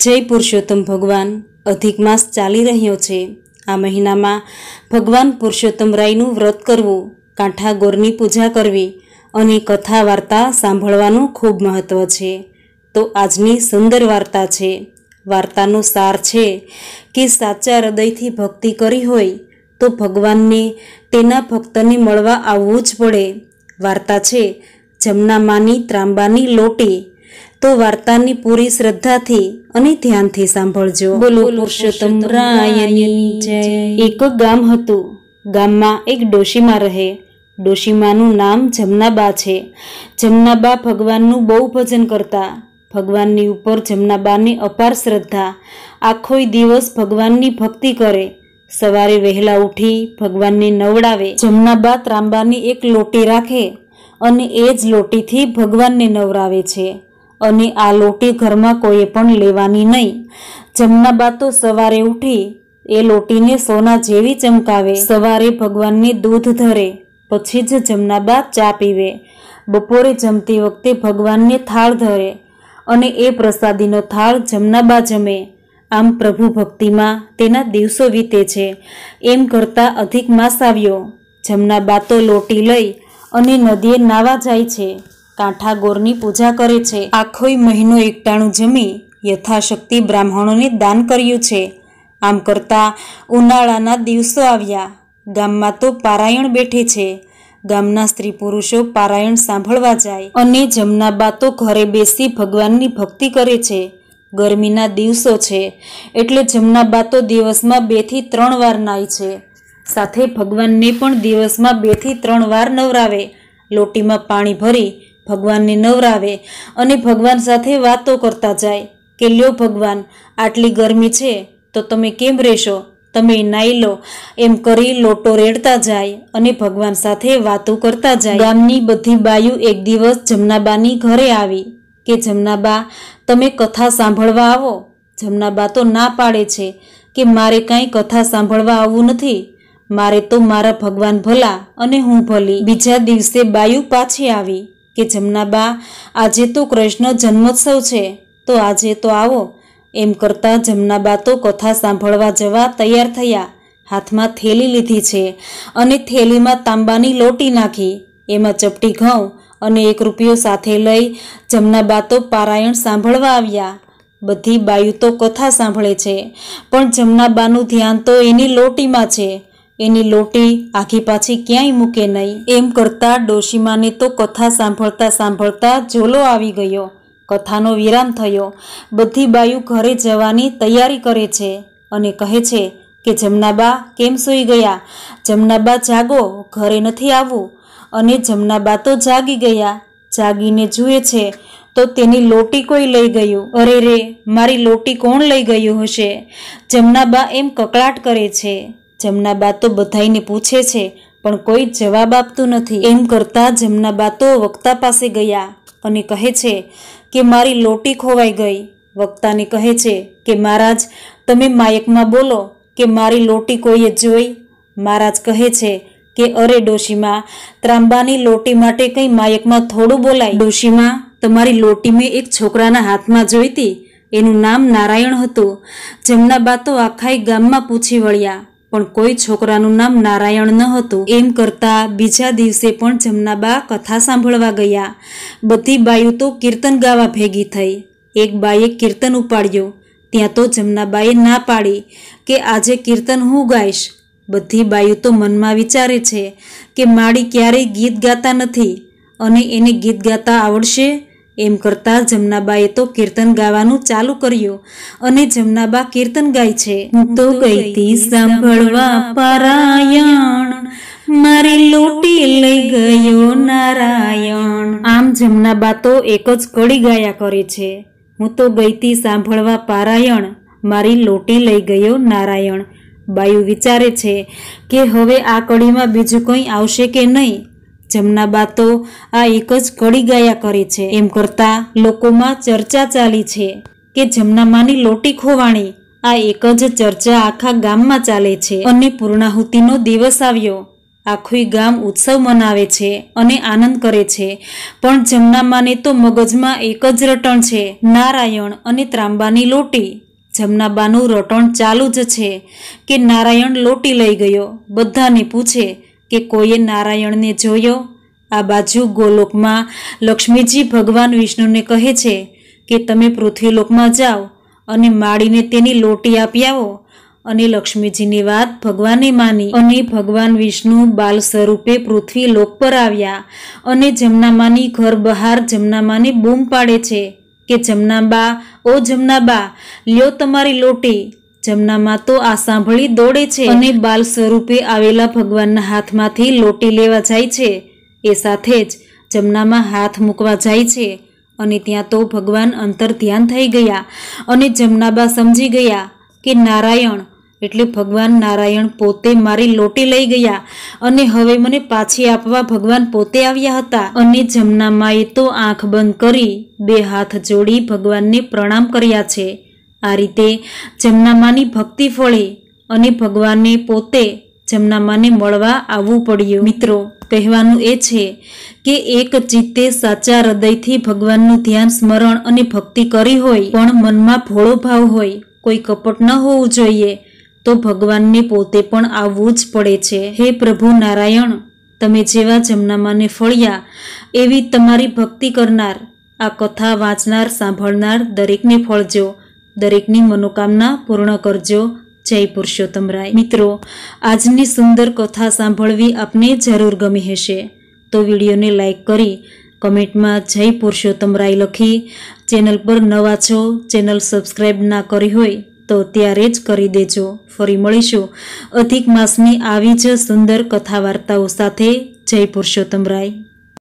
જય પુરુષોત્તમ ભગવાન. અધિક માસ ચાલી રહ્યો છે. આ મહિનામાં ભગવાન પુરુષોત્તમ રાયનું વ્રત કરવું કાંઠા ગોરની પૂજા કરવી અને કથા વાર્તા સાંભળવાનું ખૂબ મહત્ત્વ છે. તો આજની સુંદર વાર્તા છે. વાર્તાનો સાર છે કે સાચા હૃદયથી ભક્તિ કરી હોય તો ભગવાનને તેના ભક્તને મળવા આવવું જ પડે. વાર્તા છે, જમનામાની ત્રાંબાની લોટી તો વાર્તાની પૂરી શ્રદ્ધાથી અને ધ્યાનથી સાંભળજો. બોલો પુરુષોત્તમ રાયની જય. એક ગામ હતું. ગામમાં એક ડોશીમાં રહે. ડોશીમાનું નામ જમનાબા છે. જમનાબા ભગવાનનું બહુ ભજન કરતા. ભગવાનની ઉપર જમનાબાની અપાર શ્રદ્ધા. આખોય દિવસ ભગવાનની ભક્તિ કરે. સવારે વહેલા ઉઠી ભગવાનને નવડાવે. જમનાબા ત્રાંબાની એક લોટી રાખે અને એ જ લોટીથી ભગવાનને નવરાવે છે. અને આ લોટી ઘરમાં કોઈએ પણ લેવાની નહીં. જમનાબા તો સવારે ઉઠી એ લોટીને સોના જેવી ચમકાવે. સવારે ભગવાનને દૂધ ધરે, પછી જ જમનાબા ચા પીવે. બપોરે જમતી વખતે ભગવાનને થાળ ધરે અને એ પ્રસાદીનો થાળ જમનાબા જમે. આમ પ્રભુ ભક્તિમાં તેના દિવસો વીતે છે. એમ કરતાં અધિક માસ આવ્યો. જમનાબા તો લોટી લઈ અને નદીએ નાવા જાય છે. કાંઠા ગોરની પૂજા કરે છે. આખોય મહિનો એકટાણું જમી યથાશક્તિ બ્રાહ્મણોને દાન કર્યું છે. આમ કરતા ઉનાળાના દિવસો આવ્યા. ગામમાં તો પારાયણ બેઠે છે. ગામના સ્ત્રી પુરુષો પારાયણ સાંભળવા જાય અને જમનાબા તો ઘરે બેસી ભગવાનની ભક્તિ કરે છે. ગરમીના દિવસો છે એટલે જમનાબા તો દિવસમાં બેથી ત્રણ વાર નાય છે. સાથે ભગવાનને પણ દિવસમાં બેથી ત્રણ વાર નવરાવે. લોટીમાં પાણી ભરી ભગવાનને નવરાવે અને ભગવાન સાથે વાતો કરતા જાય કે, લ્યો ભગવાન, આટલી ગરમી છે, તો તમે કેમ રહેશો? તમે નાઈ લો. એમ કરી લોટો રેડતા જાય અને ભગવાન સાથે વાતો કરતા જાય. ગામની બધી બાયુ એક દિવસ જમનાબાની ઘરે આવી કે, જમનાબા, તમે કથા સાંભળવા આવો? જમનાબા તો ના પાડે છે કે, મારે કાંઈ કથા સાંભળવા આવવું નથી. મારે તો મારા ભગવાન ભલા અને હું ભલી. બીજા દિવસે બાયુ પાછી આવી કે જમનાબા આજે તો કૃષ્ણ જન્મોત્સવ છે, તો આજે તો આવો. એમ કરતાં જમનાબા તો કથા સાંભળવા જવા તૈયાર થયા. હાથમાં થેલી લીધી છે અને થેલીમાં તાંબાની લોટી નાખી. એમાં ચપટી ઘઉં અને એક રૂપિયો સાથે લઈ જમનાબા તો પારાયણ સાંભળવા આવ્યા. બધી બાયુ તો કથા સાંભળે છે, પણ જમનાબાનું ધ્યાન તો એની લોટીમાં છે. એની લોટી આખી પાછી ક્યાંય મૂકે નહીં. એમ કરતા ડોશીમાને તો કથા સાંભળતા સાંભળતા ઝોલો આવી ગયો. કથાનો વિરામ થયો. બધી બાયુ ઘરે જવાની તૈયારી કરે છે અને કહે છે કે જમનાબા કેમ સૂઈ ગયા? જમનાબા જાગો, ઘરે નથી આવવું અને જમનાબા તો જાગી ગયા. જાગીને જુએ છે, તો તેની લોટી કોઈ લઈ ગયું? અરે રે, મારી લોટી કોણ લઈ ગયું હશે? જમનાબા એમ કકળાટ કરે છે. જમનાબા તો બધાઈને પૂછે છે, પણ કોઈ જવાબ આપતું નથી. એમ કરતાં જમનાબા તો વક્તા પાસે ગયા અને કહે છે કે મારી લોટી ખોવાઈ ગઈ. વક્તાને કહે છે કે મહારાજ, તમે માયકમાં બોલો કે મારી લોટી કોઈએ જોઈ? મહારાજ કહે છે કે અરે ડોશીમાં, ત્રાંબાની લોટી માટે કંઈ માયકમાં થોડું બોલાય? ડોશીમાં, તમારી લોટી મેં એક છોકરાના હાથમાં જોઈતી એનું નામ નારાયણ હતું. જમનાબા તો આખાય ગામમાં પૂછી વળ્યા. પણ કોઈ છોકરાનું નામ નારાયણ ન હતું. એમ કરતા બીજા દિવસે પણ જમનાબા કથા સાંભળવા ગયા. બધી બાયું તો કીર્તન ગાવા ભેગી થઈ. એક બાઈએ કીર્તન ઉપાડ્યો. ત્યાં તો જમનાબાએ ના પાડી કે આજે કીર્તન હું ગાઈશ. બધી બાયું તો મનમાં વિચારે છે કે માળી ક્યારેય ગીત ગાતા નથી. અને એને ગીત ગાતા આવડશે? એમ કરતા જમનાબાએ તો કીર્તન ગાવાનું ચાલુ કર્યું અને જમનાબા કીર્તન ગાય છે. હું તો ગઈતી સાંભળવા પારાયણ મારી લોટી લઈ ગયો નારાયણ. આમ જમનાબા તો એક જ કડી ગાયા કરે છે. હું તો ગઈતી સાંભળવા પારાયણ મારી લોટી લઈ ગયો નારાયણ. બાયુ વિચારે છે કે હવે આ કડીમાં બીજું કંઈ આવશે કે નહીં? જમનાબા તો આ એક જ કડી ગાયા કરે છે. એમ કરતા લોકોમાં ચર્ચા ચાલી છે કે જમનામાની લોટી ખોવાણી આ એક જ ચર્ચા આખા ગામમાં ચાલે છે. અને પૂર્ણાહુતિનો દિવસ આવ્યો. આખું ગામ ઉત્સવ મનાવે છે અને આનંદ કરે છે. પણ જમનામાને તો મગજમાં એક જ રટણ છે. નારાયણ અને ત્રાંબાની લોટી. જમનાબાનું રટણ ચાલુ જ છે કે નારાયણ લોટી લઈ ગયો. બધાને પૂછે કે કોઈએ નારાયણને જોયો? આ બાજુ ગોલોકમાં લક્ષ્મીજી ભગવાન વિષ્ણુને કહે છે કે તમે પૃથ્વીલોકમાં જાઓ અને માળીને તેની લોટી આપી આવો. અને લક્ષ્મીજીની વાત ભગવાને માની અને ભગવાન વિષ્ણુ બાલ સ્વરૂપે પૃથ્વી લોક પર આવ્યા અને જમનામાની ઘર બહાર જમનામાને બૂમ પાડે છે કે જમનાબા, ઓ જમનાબા, લ્યો તમારી લોટી. જમનામાં તો આ સાંભળી દોડે છે. અને બાલ સ્વરૂપે આવેલા ભગવાનના હાથમાંથી લોટી લેવા જાય છે. એ સાથે જ જમનામાં હાથ મૂકવા જાય છે. અને ત્યાં તો ભગવાન અંતર ધ્યાન થઈ ગયા. અને જમનાબા સમજી ગયા કે નારાયણ, એટલે ભગવાન નારાયણ પોતે મારી લોટી લઈ ગયા. અને હવે મને પાછી આપવા ભગવાન પોતે આવ્યા હતા. અને જમનામાએ તો આંખ બંધ કરી બે હાથ જોડી ભગવાનને પ્રણામ કર્યા છે. આ રીતે જમનામાની ભક્તિ ફળે અને ભગવાનને પોતે જમનામાને મળવા આવવું પડ્યું. મિત્રો, કહેવાનું એ છે કે એક ચિત્તે સાચા હૃદયથી ભગવાનનું ધ્યાન, સ્મરણ અને ભક્તિ કરી હોય, પણ મનમાં ભોળો ભાવ હોય, કોઈ કપટ ન હોવું જોઈએ, તો ભગવાનને પોતે પણ આવવું જ પડે છે. હે પ્રભુ નારાયણ, તમે જેવા જમનામાને ફળ્યા, એવી તમારી ભક્તિ કરનાર, આ કથા વાંચનાર, સાંભળનાર દરેકને ફળજો. દરેકની મનોકામના પૂર્ણ કરજો. જય પુરુષોત્તમ રાય. મિત્રો, આજની સુંદર કથા સાંભળવી આપને જરૂર ગમી હશે. તો વિડીયોને લાઈક કરી, કમેન્ટમાં જય પુરુષોત્તમ રાય લખી, ચેનલ પર નવા છો, ચેનલ સબસ્ક્રાઈબ ના કરી હોય, તો ત્યારે જ કરી દેજો. ફરી મળીશું અધિક માસની આવી જ સુંદર કથા વાર્તાઓ સાથે. જય પુરુષોત્તમ રાય.